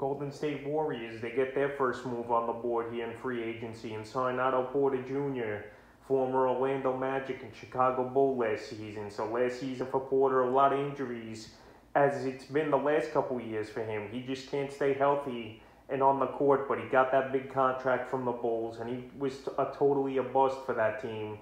Golden State Warriors, they get their first move on the board here in free agency and sign Otto Porter Jr., former Orlando Magic and Chicago Bull last season. So last season for Porter, a lot of injuries, as it's been the last couple years for him. He just can't stay healthy and on the court, but he got that big contract from the Bulls, and he was a totally a bust for that team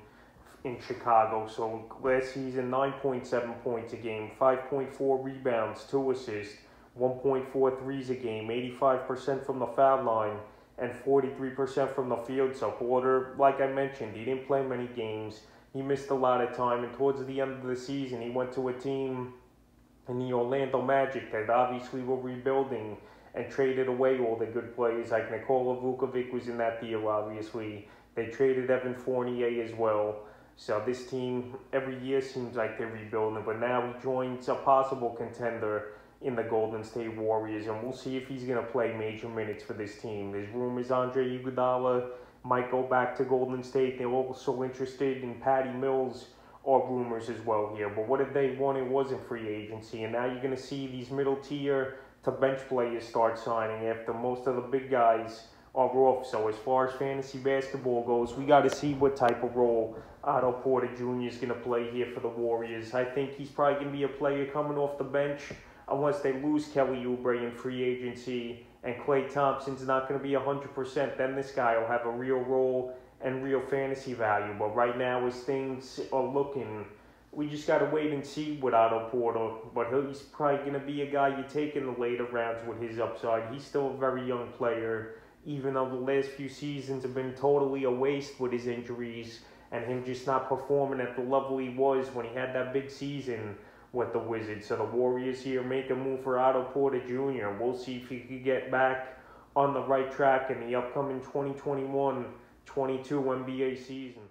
in Chicago. So last season, 9.7 points a game, 5.4 rebounds, 2 assists, 1.4 threes a game, 85% from the foul line, and 43% from the field. So Porter, like I mentioned, he didn't play many games. He missed a lot of time, and towards the end of the season, he went to a team in the Orlando Magic that obviously were rebuilding and traded away all the good players. Like Nikola Vucevic was in that deal, obviously. They traded Evan Fournier as well. So this team every year seems like they're rebuilding, but now he joins a possible contender in the Golden State Warriors, and we'll see if he's going to play major minutes for this team. There's rumors Andre Iguodala might go back to Golden State. They're also interested in Patty Mills or rumors as well here. But what if they wanted wasn't free agency, and now you're going to see these middle tier to bench players start signing after most of the big guys are off. So as far as fantasy basketball goes, we got to see what type of role Otto Porter Jr. is going to play here for the Warriors. I think he's probably going to be a player coming off the bench unless they lose Kelly Oubre in free agency and Klay Thompson's not going to be 100%. Then this guy will have a real role and real fantasy value. But right now, as things are looking, we just got to wait and see with Otto Porter. But he's probably going to be a guy you take in the later rounds with his upside. He's still a very young player even though the last few seasons have been totally a waste with his injuries and him just not performing at the level he was when he had that big season with the Wizards. So the Warriors here make a move for Otto Porter Jr. We'll see if he can get back on the right track in the upcoming 2021-22 NBA season.